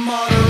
tomorrow.